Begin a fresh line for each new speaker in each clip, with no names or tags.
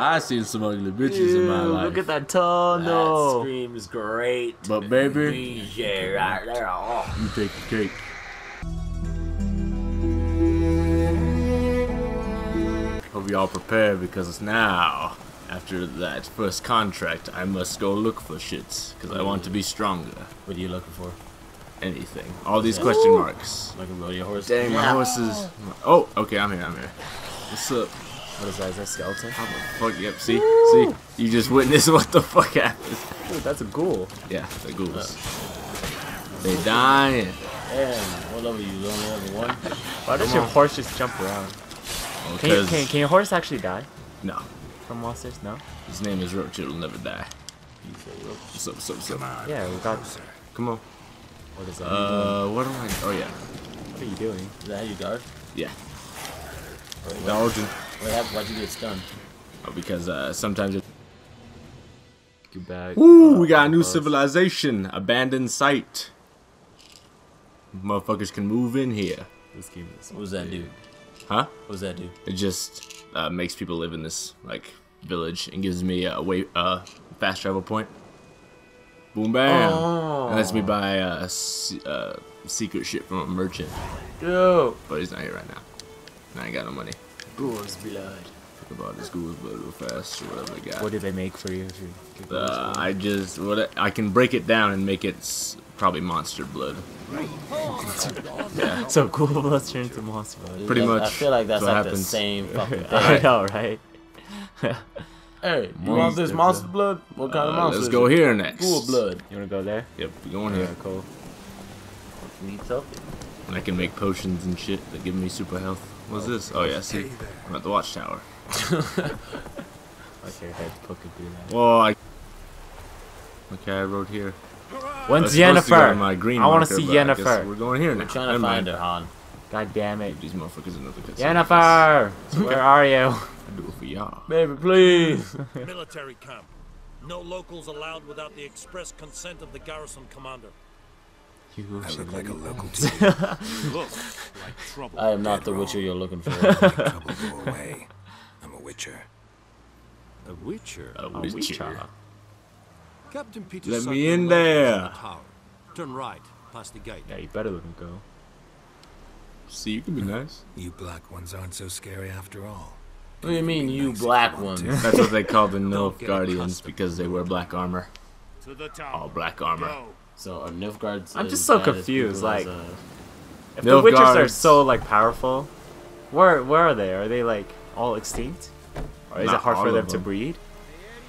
I seen some ugly bitches in my life.
look at that
That
tunnel.
scream is great.
But baby,
DJ right there. Oh.
you take the cake. Hope y'all prepared because it's now, after that first contract, I must go look for shits because I want to be stronger.
What are you looking for?
Anything. All these question marks.
Like a rodeo horse?
Dang, my horses. Oh, okay, I'm here. I'm here. What's up?
What is that? Is that a skeleton?
How the fuck? Yep. See, see. You just witnessed what the fuck happened.
Dude, that's a ghoul.
Yeah, the ghouls. They dying.
Damn, what level you? You only level one?
Why does
Come
your
on.
horse just jump around? Can, you,
oh,
can, can your horse actually die
no,
from monsters? No?
his name is Roach. It'll never die. What's up? What's up? What's up?
Yeah, we got.
Come on.
What is that?
Uh, what am I? Oh yeah,
what are you doing?
Is that how you guard?
yeah.
Wait, what,
Dodging.
what happened? Why'd you get stunned?
Oh, because uh, sometimes it.
You back.
Ooh, we
Uh,
got a new
close.
civilization. Abandoned site. Motherfuckers can move in here.
This game is.
What was that do?
Huh?
What does that do?
It just uh, makes people live in this like village and gives me a way uh, fast travel point. Boom bam.
Oh.
And lets me buy uh, se- uh, secret shit from a merchant,
Yo!
but he's not here right now. And I ain't got no money.
Blood.
Talk about this ghouls blood real fast or whatever they got.
What did they make for you? If you
uh, I just what I can break it down and make it probably monster blood.
one? so cool, let's turn into monster blood.
Pretty
I-
much
I feel like that's
what
like the same fucking
I know, right?
hey, you want this
Monster
monster blood? What kind of
Uh,
monster?
let's go here next.
Cool blood.
You wanna go there?
Yep, we're going
Yeah,
here.
cool.
Need something.
And I can make potions and shit that give me super health. What's this? Oh yeah, see, I'm at the watchtower.
Like your head poking through that.
Well, I. Okay, I wrote here.
When's
I to to
Yennefer?
my green
I wanna see
but
Yennefer.
We're going here now.
We're trying to
Never
find
mind.
her, Han.
God damn it.
These motherfuckers in another cutscene.
Yennefer! Where are you?
I do it for y'all.
Baby, please.
Military camp. No locals allowed without the express consent of the garrison commander.
You
I look like a
let
local
You look like trouble.
I am not the witcher you're looking for.
Make trouble go away. I'm a witcher.
A witcher.
A witcher.
Witcher.
Captain Peter
Let me in there.
you the tower. Turn right, past the gate.
Yeah, you better let him go.
See, you can be nice.
You black ones aren't so scary after all.
What do you mean, you
Nice
black
you
ones?
That's what they call the Nilf Guardians because they wear black armor.
To the tower.
All black armor.
Go.
So are Nilfgaards
I'm just so confused,
people as,
like-
uh,
If the Witchers are so like powerful, where where are they? Are they like all extinct? Or is
Not
it hard for
all
them to breed?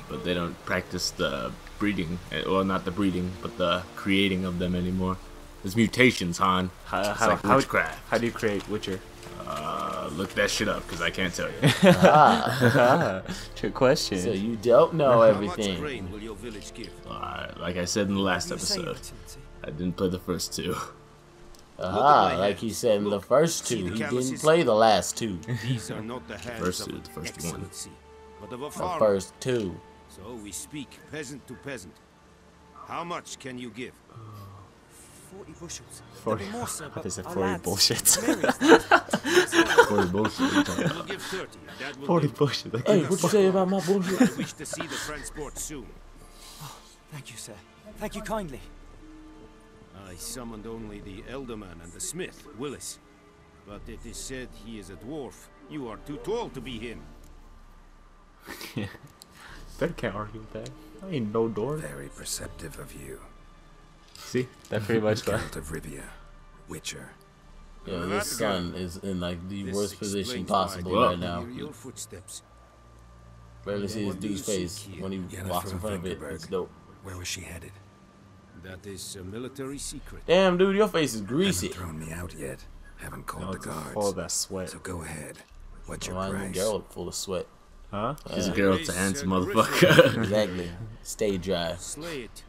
But they don't practice the breeding. eh, Well, not the breeding, but the creating of them anymore. There's mutations, Han.
How,
It's
how,
like
how,
witchcraft.
how do you create Witcher?
Uh, look that shit up because I can't tell you.
ah,
Trick question.
so you don't know everything.
grain will your village give?
Uh, like I said in the last episode, I didn't play the first two.
Aha, like he said in the first two, he didn't play the last two.
These are not the hands
First two, the first one.
but of a
The first two.
So we speak peasant to peasant. How much can you give?
40 bushels.
40,
There'll be more, sir,
I thought they
but
said
our
40
lads-
bullshit.
For the bullshit. what are you talking
We'll give 30. and That will
40
do.
bullshit.
Hey, what you say about my bullshit?
I wish to see the transport soon.
Oh, thank you, sir. Thank you kindly.
I summoned only the alderman and the smith, Willis. But it is said he is a dwarf. You are too tall to be him.
Better can't argue with that. I ain't no door.
Very perceptive of you.
See? That pretty much what.
Geralt of Rivia. Witcher.
Yo, this son is in like the
This
worst position
explains why I
possible right now.
Your footsteps.
Barely see his
What do you
dude's face when he
Yennefer
walks in front of it. It's dope.
Where was she headed?
That is a military secret.
Damn, dude, your face is greasy.
Haven't thrown me out yet. Haven't called
No,
the
it's
guards.
full of that sweat.
So go ahead. What's your
Mine
price?
Geralt full of sweat.
Huh?
He's a girl to handsome motherfucker.
Exactly. Stay dry.
Slay it.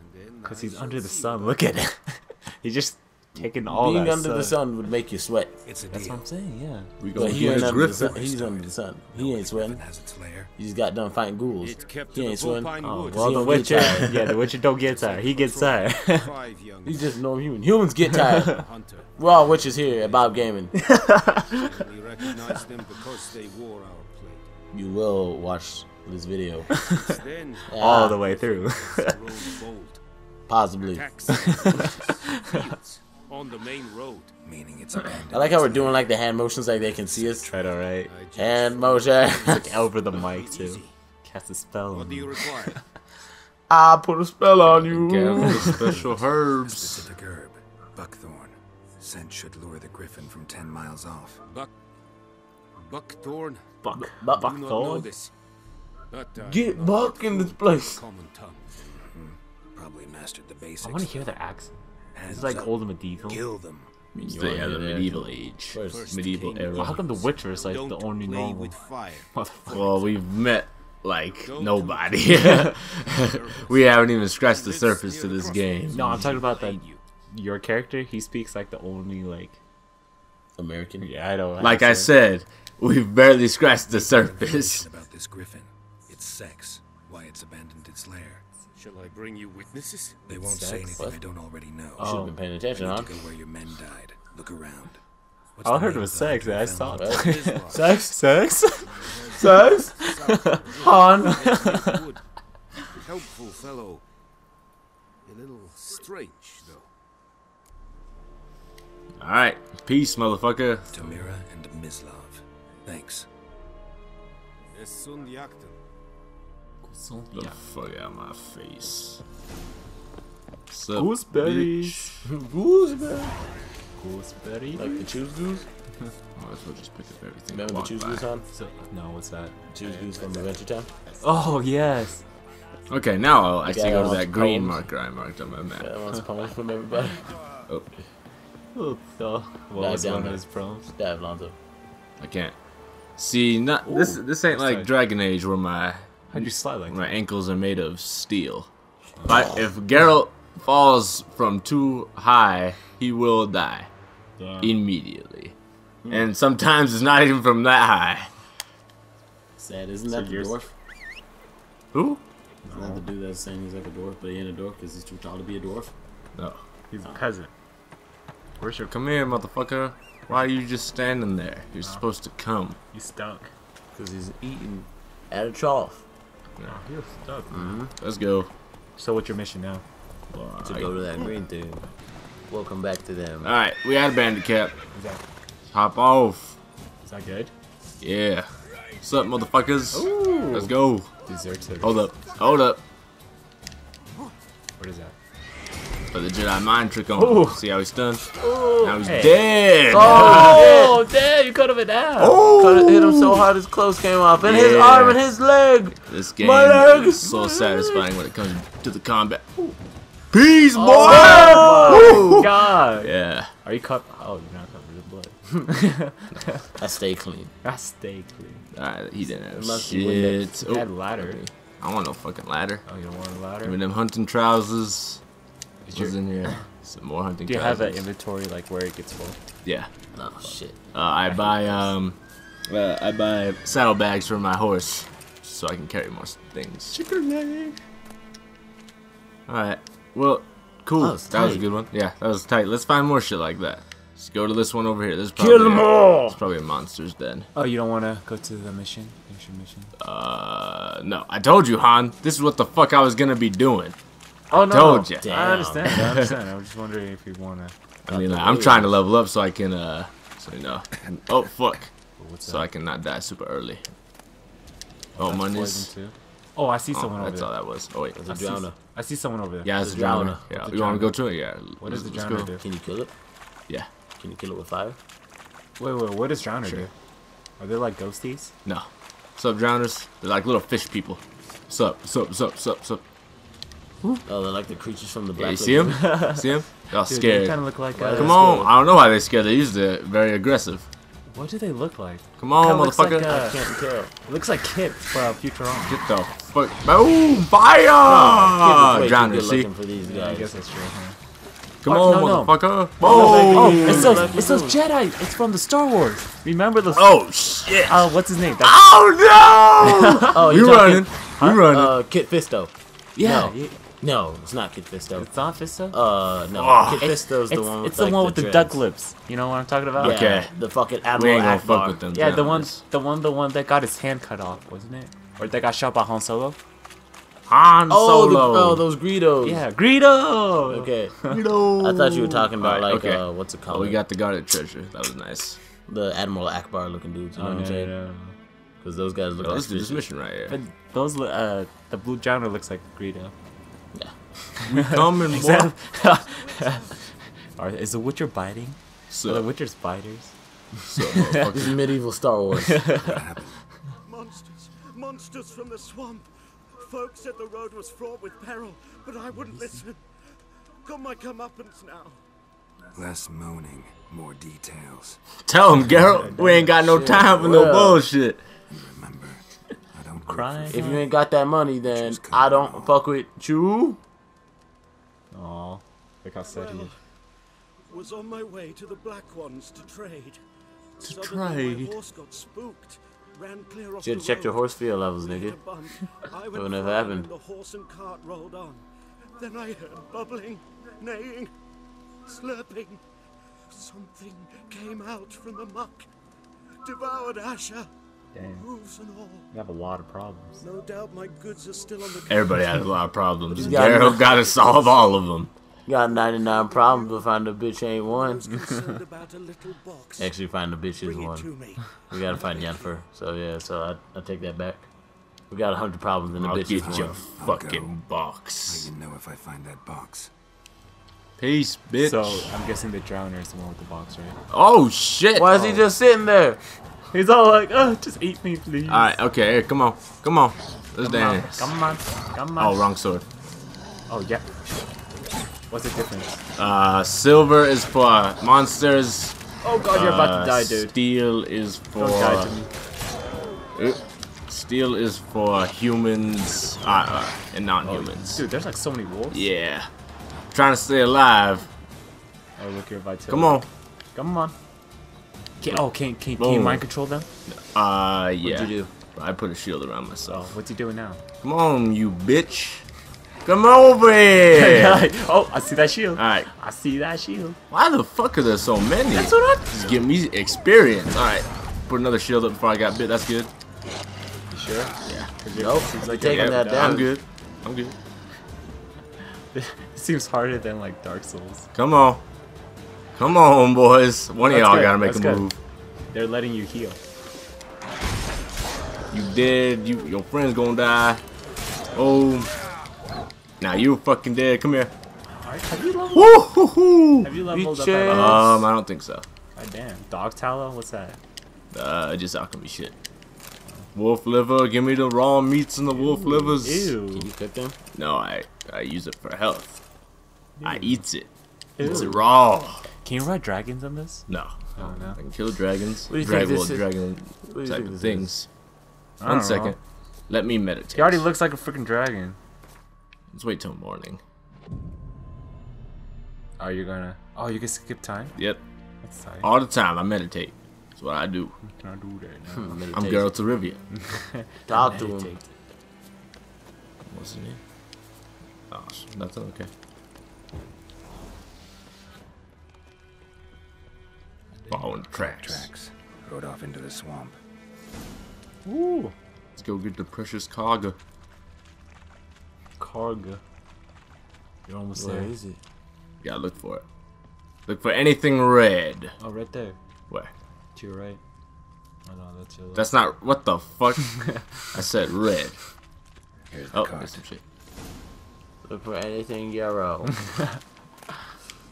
And then
Because he's under the sun. Look at it. he just taking all
Being
that
under the sun would make you sweat.
It's a
That's
deal.
what I'm saying. Yeah.
We
But he ain't under the sun. He's under the sun. He ain't sweating.
Griffin has its lair.
He just got done fighting ghouls.
It kept
He ain't sweating.
Oh well,
He
the
don't
Witcher.
tired.
Uh, yeah, the Witcher don't get tired. He gets tired.
He's just no human. Humans get tired.
hunter.
We're all witches here at Bob Gaming.
We recognized them because they wore our plate.
You will watch this video.
Since
all the way through.
the road bold.
Possibly.
Attacks fields on the main road.
Meaning it's abandoned.
I like how we're doing like the hand motions like they can see us.
Right, all right.
I just-
Hand motion.
Like over the mic too. Cast a spell.
What do you require?
I put a spell on you.
Gather the special herbs.
Specific herb. Buckthorn. Scent should lure the griffin from ten miles off.
Buck, buckthorn.
Buck.
Bu-
Do not know
Buckthorn.
But uh,
Get Buck in this place.
Common tongue.
Probably mastered the basics.
I want to hear their accent.
Hands
It's like
up.
old medieval.
Kill them.
i mean they have the medieval age,
First
medieval
king.
Well, how
era.
come the Witcher is like
Don't
the only
play
normal
with fire.
motherfucker?
Well, we've met like
Don't
nobody. we haven't even scratched the surface to this game.
No, I'm talking about the
Aid you.
your character. He speaks like the only like.
American.
Yeah, I don't.
Like I said, we've barely scratched the surface.
About this griffin. Its sex. Why it's abandoned its lair.
Shall I bring you witnesses?
They won't
Sex?
say anything
What?
I don't already know.
You should have been paying attention,
I
huh?
need to go where your men died. Look around. What's
I heard was
of the
sex.
hunter
I
you
saw
found?
it.
Sex?
Sex? Sex?
Han.
Helpful fellow. A little strange, though.
All right, peace, motherfucker.
Tomira and Mislav. Thanks.
Es sunt jagten.
The fuck out of my face. Sup,
Gooseberries.
Gooseberry.
Gooseberry.
Like the choose goose?
bitch? Might as well just pick up everything.
Remember the
walk
choose goose, Han?
So, no, what's that?
Choose goose from Adventure Time?
Oh yes.
Okay, now I'll actually go to that green
poems.
marker I marked on my map.
That one's poems from everybody.
Oh,
Oh, so, what
Dive
was one of
there.
his proms?
Dive, Lonzo.
I can't. See, not this. This ain't like Dragon Age where my
How'd you slide like
my
that?
ankles are made of steel. If, I, if Geralt falls from too high, he will die
Damn.
immediately. And sometimes it's not even from that high.
Sad, isn't
So
that the
yours-
dwarf?
Who?
Isn't that the dude that's saying he's like a dwarf, but he ain't a dwarf because he's too tall to be a dwarf?
No.
He's a peasant. Where's your?
Come here, motherfucker. Why are you just standing there? You're supposed to come.
You stuck.
Because he's eating at a trough.
Oh, you're stuck.
Let's go.
So what's your mission now?
To go to that green thing. Welcome back to them.
Alright, we had a bandit cap.
Is that
Hop off.
is that good?
Yeah. What's up, motherfuckers? Let's go.
Deserter.
Hold up. Hold up.
What is that?
Put the Jedi mind trick on.
Ooh.
See how he's stunned? Now he's
Hey.
dead.
Oh, oh damn, you cut him in half.
Oh.
Cut it, hit him so hard his clothes came off. And his arm and his leg.
This game
My leg.
is so satisfying when it comes to the combat. Peace, oh, boy!
Oh God!
Yeah.
Are you cut? Oh, you're not covered in blood.
I stay clean.
I stay clean.
Alright, he didn't have
Unless you win
shit.
You had
Oh,
ladder.
I want no fucking ladder.
Oh, you don't want a
Give me them hunting trousers.
Is
What's
your-
in here? Some more hunting
Do you have
trousers.
an inventory like where it gets full?
Yeah.
Oh, shit.
Uh, I buy um, uh, I buy saddlebags for my horse so I can carry more s- things. All right. Well, cool.
That
That
was
was, a good one. Yeah, that was tight. Let's find more shit like that. Let's go to this one over here. This is
Kill
probably
them all!
It's probably a monster's den.
Oh, you don't want to go to the mission? Finish your mission?
Uh, no. I told you, Han. This is what the fuck I was gonna be doing.
Oh no!
Told ya.
Damn.
I understand. I understand. I was just wondering if you want to.
I mean, like, I'm trying to level up so I can, uh, so you know. Oh fuck.
What's
So I can not die super early. Oh, monies.
too. Oh, I see
Oh,
someone over
that's
there.
all that was. Oh wait.
It's
I
a
see. I see someone over there.
Yeah, it's a drowner.
drowner.
Yeah,
What's
you want to go to it? Yeah.
What does the
let's
drowner do?
Can you kill it?
Yeah.
Can you kill it with fire?
Wait, wait. What does drowner
Sure.
do? Are they like ghosties?
No. What's up, drowners? They're like little fish people. What's up? What's up? What's up? What's up? What's up?
Oh, they're like the creatures from the
Yeah,
Black
you see
Lagoon.
him? see him? They're
Dude,
scared.
They kind of look like. Uh,
Come on.
go.
I don't know why they're scared. They're usually very aggressive.
What do they look like?
Come on,
Kinda looks like,
motherfucker.
uh,
I can't tell.
It looks like Kif from Futurama.
Get the fuck. Boom! Fire!
Kids is way too
Drowner, see?
for these
Yeah, I guess that's true. Huh?
Come
Oh,
on,
no, no.
motherfucker.
Oh,
Oh,
it's those, it's those Jedi. It's from the Star Wars. Remember the?
oh shit.
Uh, what's his name? That's,
Oh no!
Oh,
you
you're
running?
talking-
You running?
Uh, Kit Fisto.
yeah,
no.
Yeah,
No, it's not Kit Fisto.
it's not Fisto.
Uh, no.
Oh.
Kit Fisto's the
it's
one with
it's the
like,
one with the,
dreads.
duck lips. You know what I'm talking about?
Yeah,
Okay.
The fucking Admiral
we
Admiral
ain't gonna
Akbar.
fuck with them.
Yeah, the one, the one, the one that got his hand cut off, wasn't it? Or that got shot by Han Solo?
Han
Oh, the,
Solo.
oh, those Greedos.
Yeah, Greedo.
Okay.
Greedo.
I thought you were talking about
Alright,
like
okay.
uh, what's it
Oh,
called?
we got the guarded treasure. That was nice.
the Admiral Ackbar looking dudes. You know
Oh,
what I'm
yeah,
saying?
yeah.
Because those guys look
Oh,
like
let's do this
fishes.
mission right here.
But those, uh, the blue genre looks like Greedo.
We coming, boy.
Except- Are, is the Witcher biting? Are the
So,
Witcher's biters?
so,
This
motherfucker.
is medieval Star Wars.
Monsters! Monsters from the swamp! Folks said the road was fraught with peril, but I wouldn't listen. Got my comeuppance now.
Less moaning, more details.
Tell him, Geralt. We ain't got no time for no bullshit.
Remember, I don't
Crying.
Work for
if you ain't got that money, then I don't fuck with you.
Aw, look how sad he is.
Was on my way to the Black Ones to trade.
To
Suddenly
trade?
My horse got spooked. Ran clear off
Should've checked your horse feel levels, nigga.
a bump. I went
Wouldn't have
flying
happened.
The horse and cart rolled on. Then I heard bubbling, neighing, slurping. Something came out from the muck, devoured Asher,
Damn,
hooves and all.
you have a lot of problems.
No doubt my goods are still on the.
Everybody has a lot of problems.
Yeah.
Geralt gotta solve all of them.
Got 99 problems, but find a bitch ain't one.
concerned about a little box.
Actually, find a bitch is
Bring it to
one. We gotta find Yennefer. So yeah, so I, I take that back. We got 100 problems and the
I'll
bitch
get
is
your
one.
I'll
fucking
go.
box.
I can know if I find that box.
Peace, bitch.
So I'm guessing the drowner is the one with the box, right?
oh shit.
Why is he oh. just sitting there?
He's all like, "Oh, just eat me, please."
All right, okay. Come on, come on. Let's
come on,
dance.
come on, come on.
Oh, wrong sword.
Oh yeah. What's the difference?
Uh, silver is for monsters.
Oh god, you're about
uh,
to die, dude.
Steel is for.
Don't die to me.
Uh, Steel is for humans uh, uh, and non-humans.
Dude, there's like so many wolves.
Yeah. Trying to stay alive.
Oh, look your vitality.
Come on.
Come on. Can, oh, can, can, can you mind control them?
Uh, yeah.
What'd you do?
I put a shield around
Oh,
myself.
what's he doing now?
Come on, you bitch. Come over here.
oh, I see that shield.
Alright.
I see that shield.
Why the fuck are there so many?
That's what I.
Just give me experience. Alright. Put another shield up before I got bit. That's good.
You sure?
Yeah.
Nope.
Seems like
taking
you're-
that
I'm good. I'm good.
It seems harder than like Dark Souls.
Come on. Come on, boys. One of y'all gotta make
that's
a
good.
move.
They're letting you heal.
You dead. You your friend's gonna die. Oh. Now you fucking dead. Come here.
Have you leveled?
Woo hoo hoo.
Have you leveled up? At all?
Um, I don't think so.
God damn. Dog tallow? What's that?
Uh, just alchemy shit. Wolf liver. Give me the raw meats and the wolf livers.
Ew.
Can you cook them?
No, I I use it for health. I eats it. It's raw.
Can you ride dragons on this?
No.
Oh, no.
I can kill dragons.
What do you
Drag,
think this is?
dragon
What do you
type
think
of things.
I
One
don't know.
Let me meditate.
He already looks like a freaking dragon.
Let's wait till morning.
Oh, you're gonna. Oh, you can skip time?
Yep.
That's tight.
All the time I meditate. That's what I do.
Can I do that now?
I'm
Meditation.
Geralt of Rivia.
Talk to him.
Meditate.
What's his name? Oh, sh- nothing. Okay. Following the tracks.
Tracks. Rode off into the swamp.
Ooh.
Let's go get the precious cargo.
Karga. You're almost
Where
there.
is it?
Gotta look for it. Look for anything red.
Oh, right there.
Where?
To your right. Oh no, that's your left.
That's not. What the fuck? I said red.
Here's the
Oh,
cart.
there's some shit.
Look for anything yarrow.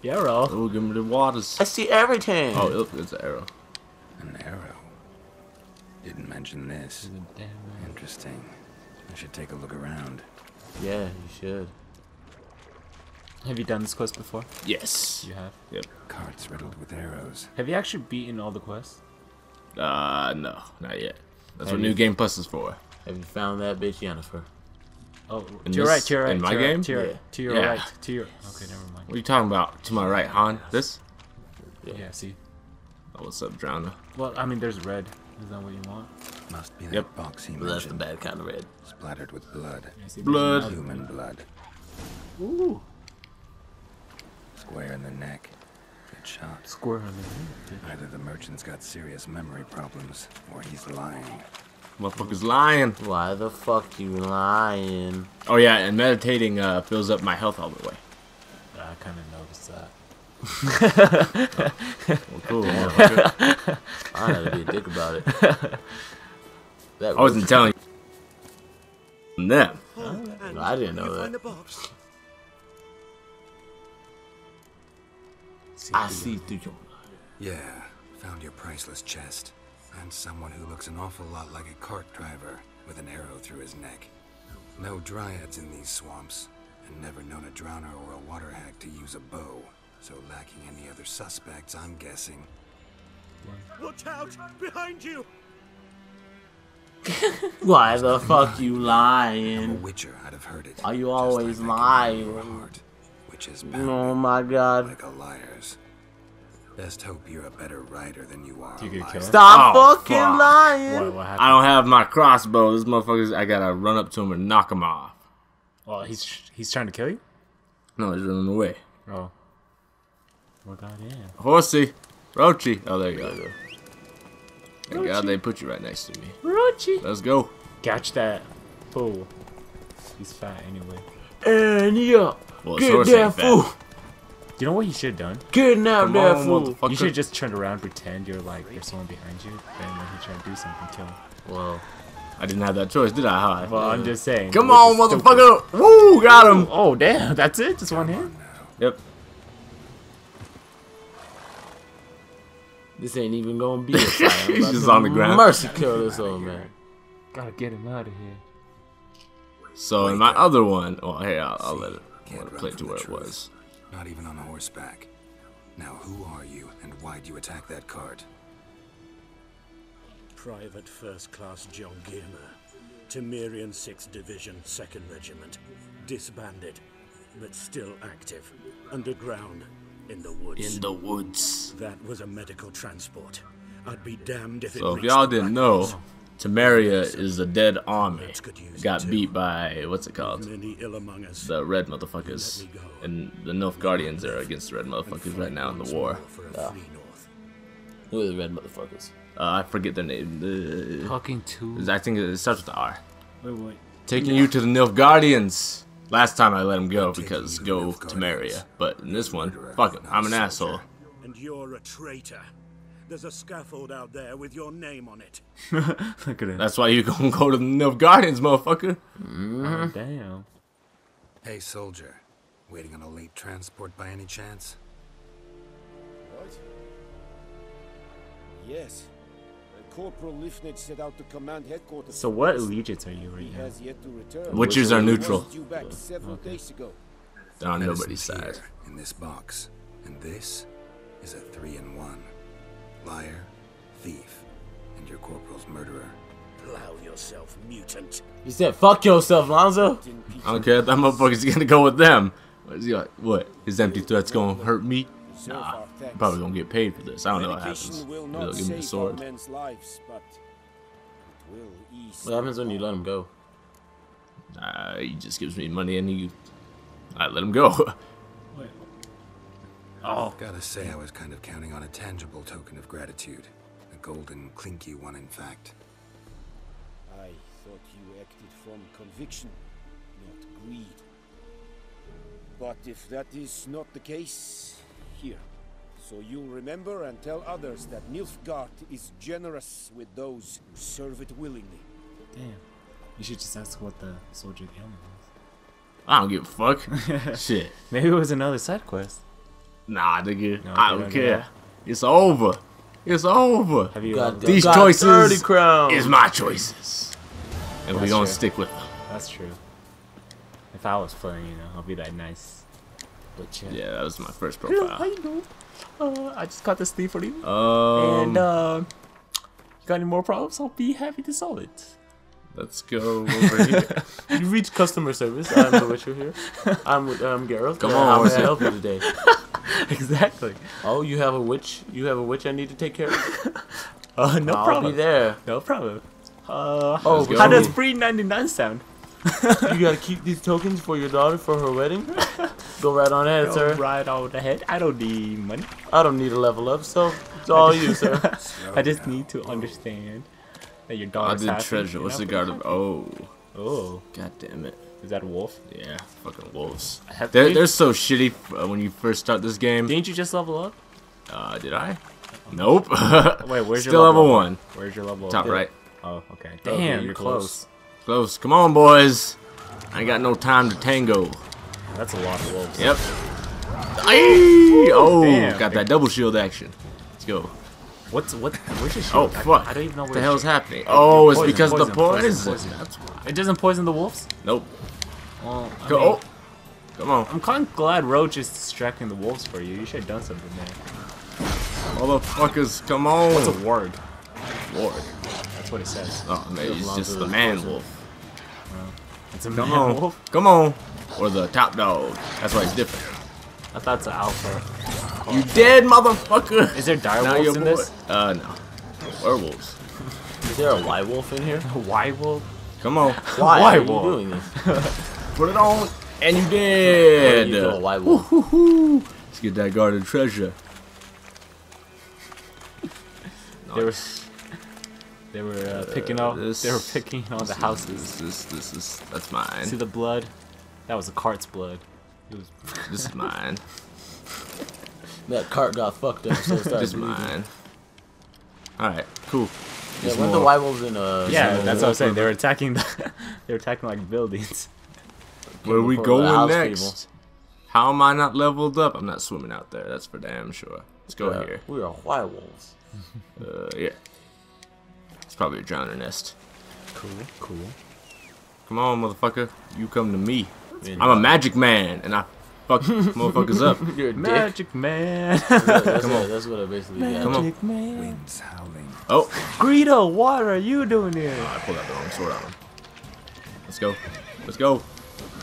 yeah, Ro.
Oh, give me the waters.
I see everything.
Oh, look, it's an arrow.
An arrow. Didn't mention this. Interesting. I should take a look around.
yeah, you should.
Have you done this quest before?
Yes.
You have.
Yep.
Carts riddled with arrows.
Have you actually beaten all the quests?
Uh, no, not yet. That's
Have
what New Game Plus is for.
Have you found that bitch Yennefer?
Oh,
In
to your right, to your right,
in my
to your
game?
right, to your,
Yeah.
to your
Yeah.
right, to your. Okay, never mind.
What are you talking about? To my right, Han? This?
Yeah, see.
Oh, what's up, Drowner?
Well, I mean, there's red. Is that what you want?
Must be
Yep.
that box he
That's the bad kind of red.
Splattered with blood.
Yeah,
Blood.
Human blood.
Ooh,
Square in the neck. Good shot.
square on the head.
Either the merchant's got serious memory problems, or he's lying.
Motherfucker's lying.
Why the fuck you lying?
Oh yeah, and meditating uh, fills up my health all the way.
I kind of noticed that.
Well, cool. motherfucker.
I had to be a dick about it. That
I wasn't telling you. Them.
Oh, and
I didn't know that.
find.
I see through your.
Yeah, found your priceless chest. And someone who looks an awful lot like a cart driver with an arrow through his neck. No dryads in these swamps, and never known a drowner or a water hag to use a bow. So lacking any other suspects, I'm guessing.
Watch out! Behind you!
Why the fuck you
I'm a
lying?
witcher, I'd have heard it.
Are you always
like that can be your
lying?
heart, which is
Oh
bounded
my god.
like a liar's. Best hope you're a better rider than you are.
You
a
get
liar.
killed?
Stop
Oh,
fucking
fuck.
lying.
What, what?
I don't have my crossbow. This motherfucker's. I gotta run up to him and knock him off.
Well, he's he's trying to kill you.
No, he's running away.
Oh. Well, goddamn.
Horsey. Rochi. Oh, there you go. Thank God they put you right next to me.
Rochi.
Let's go.
Catch that fool. He's fat anyway.
And yeah,
Well, it's
get that
ain't fat.
Fool.
You know what he should have done?
Kidnap
Come
that fool.
You should just turn around, pretend you're like there's someone behind you, then when he try to do something, kill him.
Well,
I didn't have that choice, did I? Hi.
Well, I'm just saying.
Come on,
is stupid.
motherfucker. Woo, got him.
Oh damn, that's it? Just one hit?
Yep.
this ain't even gonna be a fight.
He's just on the ground.
Mercy kill this old man.
Gotta get him out of here.
So in my other one, well, hey, I'll, I'll let it
Can't
let it play to
the
where it was.
Not even on horseback. Now, who are you, and why'd you attack that cart?
Private First Class John Giermer, Temerian 6th Division, 2nd Regiment. Disbanded, but still active. Underground, in the woods.
In the woods.
That was a medical transport. I'd be damned if it
So if
reached
y'all didn't
Black
know,
Hills.
Temeria is a dead army.
Reds could use it
Got beat by what's it called?
Many ill among us.
The red motherfuckers. And the North Guardians are against the red motherfuckers right now in the war.
For a free north.
Who are the red motherfuckers?
Uh, I forget their name. Uh,
Talking to.
I think it starts with the R.
Wait, wait.
Taking you to the Nilf Guardians. Last time I let him go because go
Nilf
to
Guardians.
Maria. But in this one, fuck him. I'm an asshole.
And you're a traitor. There's a scaffold out there with your name on it.
Look at him.
That's why you gonna go to the Nilf Guardians, motherfucker. Mm-hmm.
Oh, damn.
Hey, soldier. Waiting on a late transport by any chance?
What? Yes. Corporal Lifnich set out to command headquarters.
So what allegiance are you right
He
now?
has yet to return.
Witchers are neutral.
was back several days ago.
They're on nobody's side.
in this box. And this is a three-in-one. Liar, thief, and your corporal's murderer.
Plow yourself, mutant.
You said fuck yourself, Lonzo.
I don't care if that motherfucker's gonna go with them. What is he like? What? His empty threats gonna hurt me? Nah,
our thanks.
probably gonna get paid for this. I don't know what happens.
will
They'll give me the sword.
lives, but it will ease.
What happens when you let him go?
Uh, he just gives me money and he, I let him go.
Oh,
Gotta say, I was kind of counting on a tangible token of gratitude. A golden, clinky one, in fact.
I thought you acted from conviction, not greed. But if that is not the case, here. So you'll remember and tell others that Nilfgaard is generous with those who serve it willingly.
damn. You should just ask what the soldier helmet
I don't give a fuck. Shit.
Maybe it was another side quest.
Nah, nigga.
No,
I don't
don't
care.
know.
It's over. It's over.
Have you?
Got-
These
got
choices
30 crowns.
Is my choices. And we
That's
gonna
true.
stick with them.
That's true. If I was playing, you know, I'll be that nice. But yeah.
Yeah, that was my first profile.
Hello, how
profile.
you doing? Uh, I just got this thing for you.
Um,
and uh, got any more problems? I'll be happy to solve it.
Let's go over here.
You reach customer service. I'm the Witcher here. I'm with um, Geralt.
Come on,
How may I
Horsey.
help you today?
exactly.
Oh, you have a witch. You have a witch I need to take care of.
Oh, no
I'll
problem.
be there.
No problem. Uh,
Oh,
Let's
but
how does free 99 sound?
you gotta keep these tokens for your daughter for her wedding. Go right on ahead,
Go
sir.
right on ahead. I don't need money.
I don't need a level up, so it's all you, sir.
I just need to understand that your
I did
happy,
treasure. What's the guard of? Oh,
Oh,
god damn it.
Is that a wolf?
Yeah, fucking wolves.
Have
They're,
you-
they're so shitty uh, when you first start this game.
Didn't you just level up?
Uh, did I? Nope.
Wait, where's your
Still level
level?
one.
Where's your level?
Top
up?
right.
Oh, okay.
Okay,
Damn,
you're
you're close.
Close. Come on, boys. I ain't got no time to tango.
That's a lot of wolves.
Yep. Aye! Oh,
Damn.
got that double shield action. Let's go.
What's what? Where's your
Oh,
shield? I-
fuck.
I, don't even know where
the
your
hell's
shield-
happening? Oh, it's
Poison,
because
poison,
the
poison,
poison.
poison.
That's why.
It doesn't poison the wolves.
Nope.
Well, I
Go.
mean,
Oh. Come on.
I'm kind of glad Roach is distracting the wolves for you. You should have done something there.
Motherfuckers, come on.
What's a warg?
Lord.
That's what it says.
Oh, man,
It
he's just
to
the
the
man
poison.
wolf.
It's a
Come
man
on.
wolf.
Come on. Or the top dog. That's why it's different.
I thought it's an alpha.
You dead, motherfucker.
Is there dire
Now
wolves in
boy.
this?
Uh, no. Werewolves.
Is there a white wolf in here?
A white wolf?
Come on.
Why
White
are you
wolf.
doing this?
Put it on. And you
Why
dead.
you kill a white wolf?
Let's get that guarded treasure.
They were they were uh, picking out.
this-
They were picking on the
This,
houses.
this, this is that's mine.
See the blood? That was a cart's blood. It was
This is mine.
That cart got fucked up, so it started
This
bleeding.
mine. All right, cool.
Yeah,
There's
weren't the
more.
white wolves in uh?
yeah. That's what I'm
wolf
saying. They
river?
were attacking. The, they were attacking like buildings.
Where are we going next?
people.
How am I not leveled up? I'm not swimming out there. That's for damn sure. Let's go
Yeah,
here.
We are white wolves.
Uh, yeah. It's probably a drowner nest.
Cool. Cool.
Come on, motherfucker. You come to me. I'm a magic man, and I fuck motherfuckers up.
You're a dick.
Magic man.
That's,
Come
what,
on.
that's what I basically got.
Magic man.
Winds howling.
Oh,
Greedo, what are you doing here?
I pulled out the wrong sword on him. Let's go. Let's go.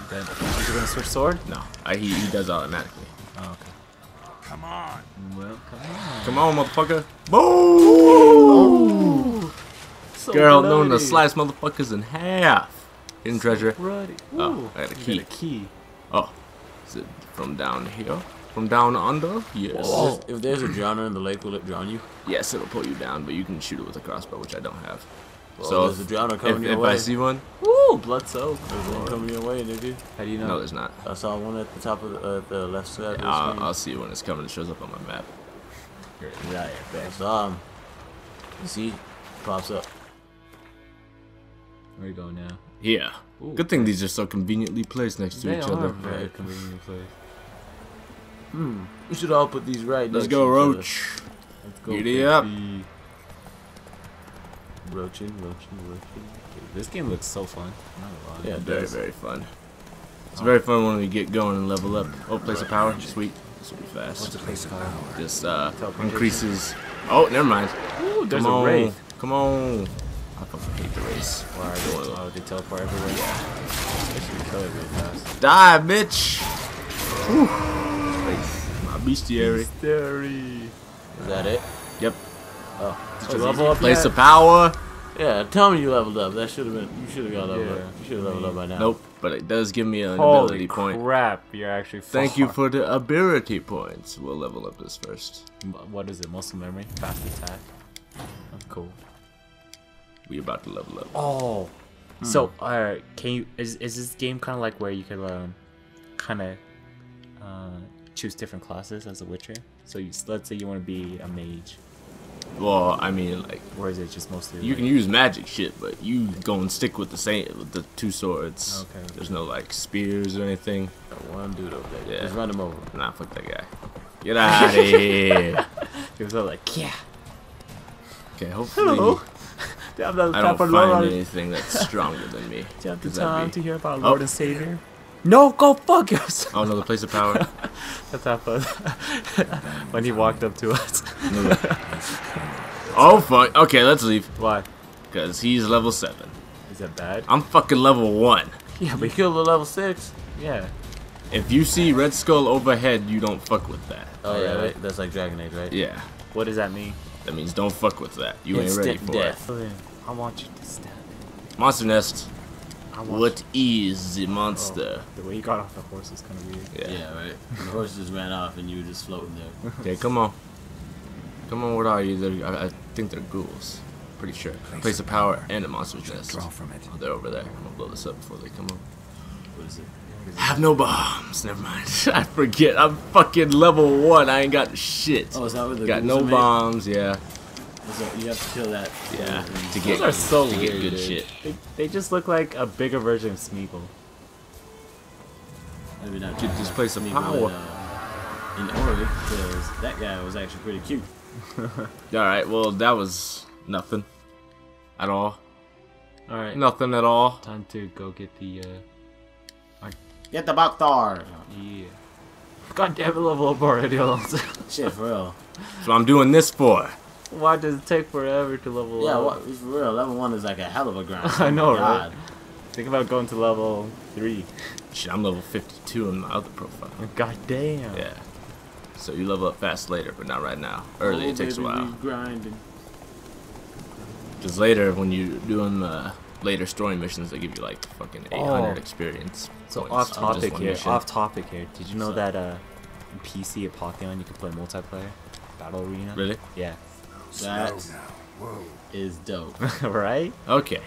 Then, are you gonna switch sword?
No, I, he, he does automatically.
Oh, okay.
Come on.
Well, come on.
Come on, motherfucker. Boom!
So
Girl known to slice motherfuckers in half. Hidden treasure.
Bloody.
Oh, I got a
you
key.
got a key.
Oh, is it from down here? From down under? Yes.
If- If there's a drowner in the lake, will it drown you?
Yes, it'll pull you down, but you can shoot it with a crossbow, which I don't have.
Well,
so
there's
if,
a drowner
if,
coming your
if
way.
I see one,
Ooh, blood soap.
There's one coming your way, nigga.
How do you know?
no, there's not.
I saw one at the top of the, uh, the left side of the
I'll. I'll see when it's coming. It shows up on my map.
You're right,
I saw him. You see? Pops up.
Where you go now?
Yeah.
Ooh.
Good thing these are so conveniently placed next to
They
each
are
other.
very
Right.
convenient place.
Hmm. We should all put these right
Let's
next
go,
to.
Roach.
Let's go.
Giddy up.
baby.
Roaching, roaching, roaching.
This game looks so fun. Not gonna.
Yeah, it
Very,
does.
very fun. It's very fun when we get going and level up. Oh, place of power. Sweet. This will be fast.
What's a place of power?
Just uh, increases. Oh, never mind.
Ooh, there's
Come
a
on.
wraith.
Come on. I fucking hate the race.
Why are they, oh, they teleport everywhere? They should kill it real fast.
Die, bitch. Whew. Wraith. My bestiary.
Theory.
Is that it?
Yep.
Oh.
Did you level up
Place
yet?
of power.
Yeah, tell me you leveled up. That should have been. You should have got leveled
Yeah.
up. You should have leveled up by now.
Nope. But it does give me an
Holy
ability point.
crap, you're actually
Thank you for the ability points. We'll level up this first.
What is it? Muscle memory? Fast attack? That's cool.
We about to level up.
Oh. So, uh, can you is is this game kind of like where you could um kind of uh choose different classes as a Witcher? So you let's say you want to be a mage,
Well, I mean, like
or is it just mostly
you
like-
can use magic shit, but you go and stick with the same with the two swords.
Okay, okay.
There's no like spears or anything.
Got one dude over there.
Yeah.
Just run him over.
Nah, fuck that guy. Get out of here.
It was all like, yeah.
Okay, hopefully
Hello. Do you have the
I
time
don't
for
find
Lord?
anything that's stronger than me.
Do you have the
that'd
time
be-
to hear about
Oh.
Lord and Savior? No, go fuck yourself.
Oh, no, the place of power.
That's how when he walked up to us.
oh fuck. Okay, let's leave.
Why?
Cause he's level seven.
Is Is that bad?
I'm fucking level one.
Yeah, but you killed a level six.
Yeah.
If you see Red Skull overhead, you don't fuck with that.
Oh, oh
yeah,
right. that's like Dragon Age, right?
Yeah,
What does that mean?
That means don't fuck with that. You ain't ready
Instant
for
death.
I want you to stab
it. Monster Nest.
I want
What is the oh, monster?
The way you got off the horse is kind of weird.
Yeah.
Yeah, right. The horse just ran off and you were just floating there.
Okay, come on. Come on, what are you? I, I think they're ghouls. Pretty sure. Place of power and a monster's nest.
Draw from it.
Oh, they're over there. I'm gonna blow this up before they come up.
What is it?
I have no bombs. Never mind. I forget. I'm fucking level one. I ain't got shit.
Oh, is that what the
got no
made?
bombs. Yeah.
So you have to kill that.
Yeah.
and-
To get
Those are so
to get
weird,
good
dude.
shit.
They, they just look like a bigger version of Smeagol.
Maybe not.
Get this place of
Sneak
power.
with, uh, in Ori, because that guy was actually pretty cute.
All right. Well, that was nothing. At all.
All right.
Nothing at all.
Time to go get the. uh
Get the Bakhtar!
Yeah. God damn it, level up already, Alonso.
Shit, for real.
So I'm doing this for.
Why does it take forever to level
Yeah,
up?
what, for real. Level 1 is like a hell of a grind.
I know,
Oh my
right? Think about going to level three.
Shit, I'm level 52 in my other profile.
Oh, God damn.
Yeah. So you level up fast later, but not right now. Early
Oh,
it takes a
baby,
while.
we grinding.
Because later, when you're doing the later story missions, they give you like fucking 800
Oh.
experience.
So off topic
one
here.
mission.
Off topic here. Did you know
So-
that uh, in PC at Potheon you can play multiplayer, battle arena?
Really?
Yeah.
That
Slow now. Whoa.
is dope.
right?
Okay.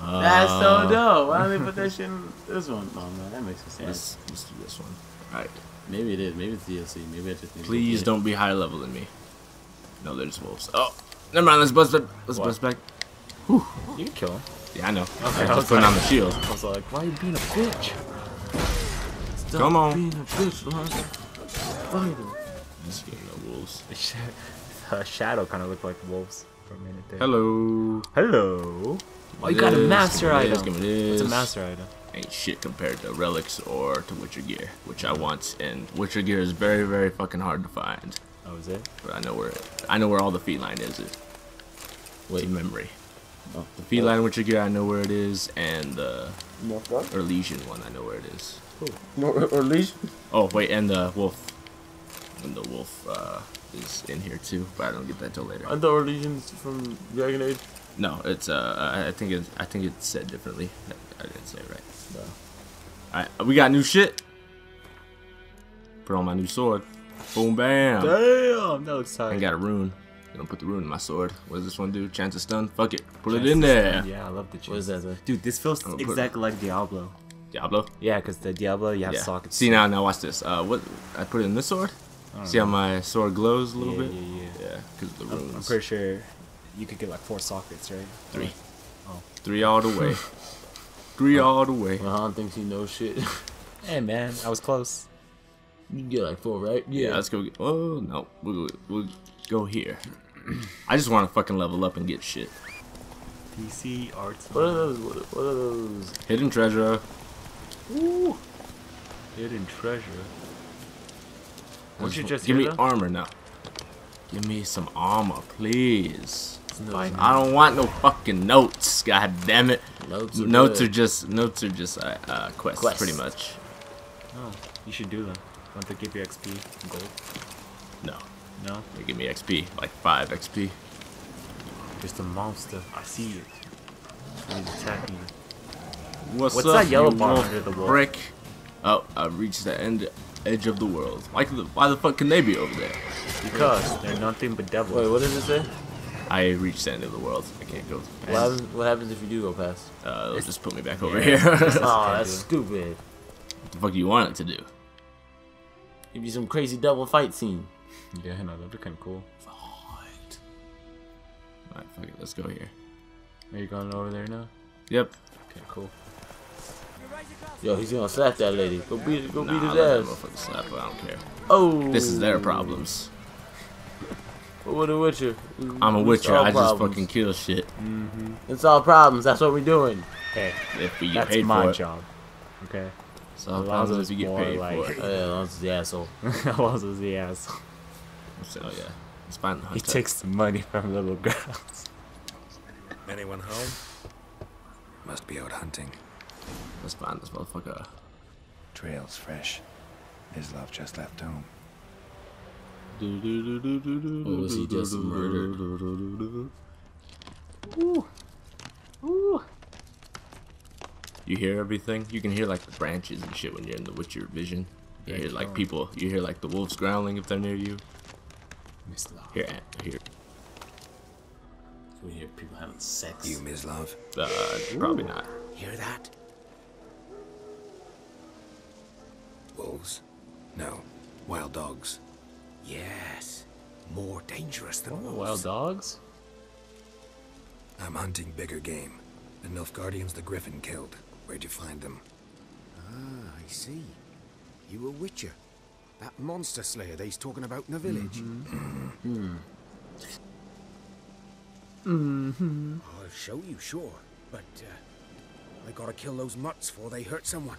That's so
Uh,
dope. Why don't they put that shit in this one? Oh man, that makes sense.
Let's, let's do this one. Alright.
Maybe it is. Maybe it's DLC. Maybe I just need to
Please
get
don't be high level than me. No, they're just wolves. Oh, never mind. Let's bust back. Let's
What?
bust back.
You can kill him.
Yeah, I know.
Okay,
I
I
was
was
putting on the shield.
I was like, why are you being a bitch?
Stop
Come on.
Being a bitch, Lonzo. Fight him.
Just getting the wolves.
uh, Shadow kind of looked like wolves for a minute there.
Hello.
Hello. Oh, you got a master
give me this,
item.
give
It's a master item.
Ain't shit compared to relics or to Witcher gear, which I want. And Witcher gear is very, very fucking hard to find.
Oh, is it?
But I know where I know where all the feline is. It. Wait, memory.
Oh.
The feline Witcher gear, I know where it is, and the
More fuck?
Elysian one, I know where it is.
More or leash?
Oh wait, and the wolf. And the wolf uh, is in here too, but I don't get that till later.
I thought Legion's from Dragon Age.
No, it's uh, I I think it's I think it's said differently. I didn't say it right.
No.
Alright, we got new shit. Put on my new sword. Boom, bam.
Damn, that looks tight.
I got a rune. Gonna put the rune in my sword. What does this one do? Chance of stun? Fuck it. Put it in there.
stun. Yeah, I love the chance.
What is that? Then?
Dude, this feels
I'm gonna put-
exactly like Diablo.
Diablo.
Yeah, because the Diablo, you have
Yeah.
sockets.
See now, now watch this. Uh, what? I put it in this sword.
I don't
See how my sword glows a little
yeah,
bit?
Yeah, yeah,
Yeah, because the
I'm,
runes.
I'm pretty sure you could get like four sockets, right?
Three.
Oh.
Three all the way. Three all the way.
Rahan thinks he knows shit.
Hey, man, I was close.
you can get like four, right?
Yeah, let's go. Get, oh no, we'll, we'll go here. I just want to fucking level up and get shit.
PC arts.
What are those? What what are those?
Hidden treasure. Ooh.
Hidden treasure. Won't you just
give me
them?
armor now? Give me some armor, please.
Notes.
I don't want no fucking notes. God damn it.
Notes. Are
Notes are just notes are just uh, uh quests,
Quests.
pretty much.
Oh, you should do them. Want to give you XP gold?
No,
No?
they give me XP, like five XP.
Just a monster. I see it. He's attacking you.
What's,
What's
up,
that yellow
you
bar under the wall?
Brick. Oh, I've reached the end edge of the world. Why, the, why the fuck can they be over there?
Because they're nothing but devils.
Wait, what does it say?
I reached the end of the world. I can't go.
What
Past.
happens, what happens if you do go past?
Uh, it'll just put me back over
Yeah.
here.
Oh, that's stupid.
What the fuck do you want it to do?
Give you some crazy double fight scene.
Yeah, no, that'd be kind of cool.
Alright, fuck it. Let's go here.
Are you going over there now?
Yep.
Okay, cool.
Yo, he's gonna slap that lady. Go beat, go
Nah,
beat his
let that
ass.
motherfucker slap. I don't care.
Oh,
This is their problems.
But what a witcher.
I'm a
we
witcher.
solve
I just fucking kill shit. Mm-hmm.
It's all problems. That's what we're doing.
Hey,
If we get
that's
paid
my
for it.
job. Okay.
So
Alonzo's
if you get
more
paid
like-
for it.
Oh, yeah, that's the asshole.
Alonso's the ass.
So yeah, it's fine.
He takes the money from little girls.
Anyone home? Must be out hunting.
Let's find this motherfucker.
Trail's fresh. His love just left home.
Or was he just murdered?
You hear everything? You can hear like the branches and shit when you're in the Witcher vision. You hear like people. You hear like the wolves growling if they're near you.
Mislav.
Here, ant. Hear.
We hear people having sex.
You, Mislav?
Uh, probably not.
Hear that?
Wolves? No. Wild dogs.
Yes. More dangerous than wolves.
Wild dogs?
I'm hunting bigger game. The Nilfgaardians the Griffin killed. Where'd you find them?
Ah, I see. You a witcher. That monster slayer they's talking about in the village. Mm-hmm. I'll show you, sure. But, uh, I gotta kill those mutts before they hurt someone.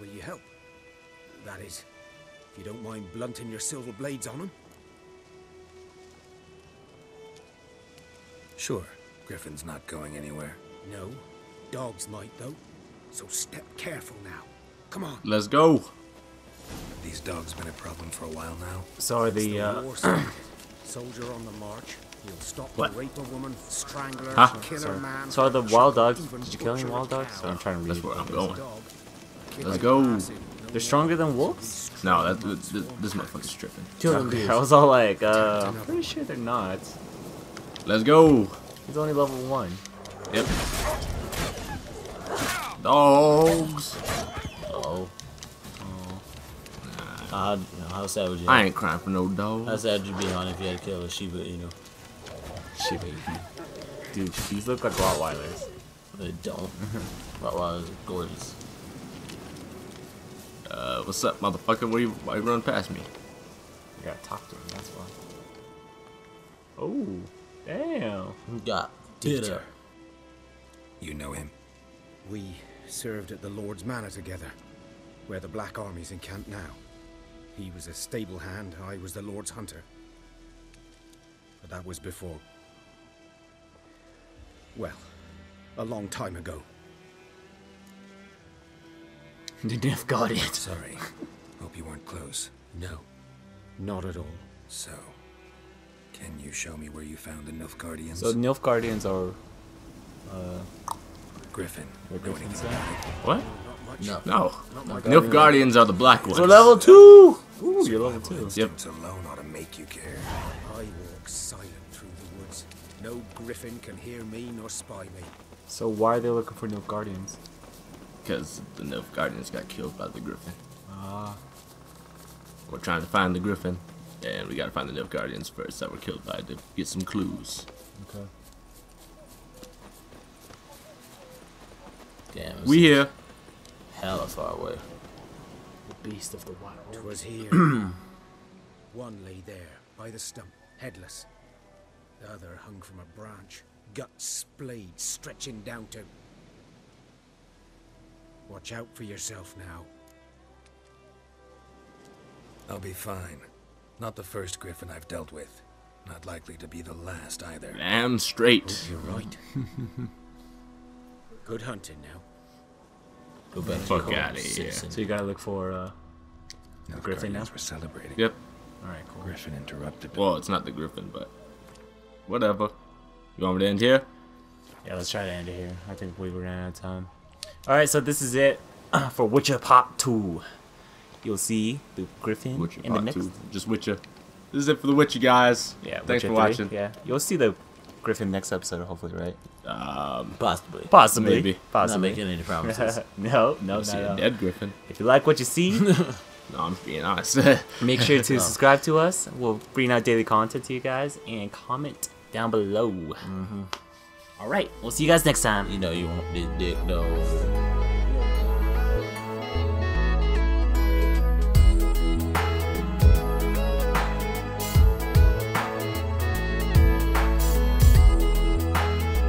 Will you help? That is, if you don't mind blunting your silver blades on them.
Sure. Griffin's not going anywhere.
No, dogs might though. So step careful now. Come on.
Let's go.
These dogs been a problem for a while now.
So are the,
The
uh.
Soldier on the march. He'll stop
What?
to rape a woman, strangler, her,
Huh?
kill her
sorry.
man.
So are the wild dogs, did you kill any wild dogs?
cow.
So I'm trying to
That's where I'm going. Let's go.
They're stronger than wolves?
No, that this, this motherfucker's tripping.
Okay, I was all like, uh, I'm pretty sure they're not.
Let's go.
He's only level one.
Yep. Dogs.
How, how sad would you?
I ain't crying for no
How
dogs.
sad would you be on if you had to kill a Shiba Inu?
Shit, baby. Dude, these look like Rottweilers.
They don't. Rottweilers are gorgeous.
Uh, what's up, motherfucker? Why you, why you running past me?
You gotta talk to him, that's why. Oh, damn.
You got
Dieter.
bitter.
You know him?
We served at the Lord's Manor together, where the Black Army's encamped now. He was a stable hand, I was the Lord's hunter. But that was before. Well, a long time ago.
The Nif got it.
Sorry. Hope you weren't close.
No, not at all.
So, can you show me where you found the Nilfgaardians?
So Nilf Guardians are. Uh,
Griffin.
What
know
Griffin's
anything
that?
What?
No.
No.
Not much.
Nilf Guardians are the black ones.
so level two! Ooh, you're level two.
Yep.
Alone ought to make you care.
I walk silent through the woods. No griffin can hear me nor spy me.
So why are they looking for Nilf Guardians?
Because the Nilf Guardians got killed by the Griffin.
Ah.
We're trying to find the Griffin, and we gotta find the Nilf Guardians first that were killed by to get some clues.
okay.
Damn.
We here.
Hella far away.
The beast of the wild.
Twas here. One lay there, by the stump, headless. The other hung from a branch, guts splayed, stretching down to. Watch out for yourself now.
I'll be fine. Not the first Griffin I've dealt with. Not likely to be the last either.
Damn straight.
You're right. Good hunting now.
Go back to
Fuck
your home,
outta here.
So you gotta look for, uh.
Nilfgaardians
Griffin now?
were celebrating.
Yep.
Alright, cool.
Griffin interrupted them.
Well, it's not the Griffin, but whatever. You want me to end here?
Yeah, let's try to end it here. I think we ran out of time. Alright, so this is it for Witcher Part 2. You'll see the Griffin
Witcher
in the
part
next.
two. Just Witcher. This is it for the Witcher, guys.
Yeah,
Thanks
Witcher
for
3.
watching.
Yeah, you'll see the Griffin next episode, hopefully, right?
Um,
Possibly.
Possibly.
Maybe.
Possibly.
Not making any promises.
no, no,
I'll see
no,
a dead Griffin.
If you like what you see,
No, I'm being honest.
make sure to subscribe to us. We'll bring out daily content to you guys and comment down below. All right, we'll see you guys next time.
you know you want this dick though.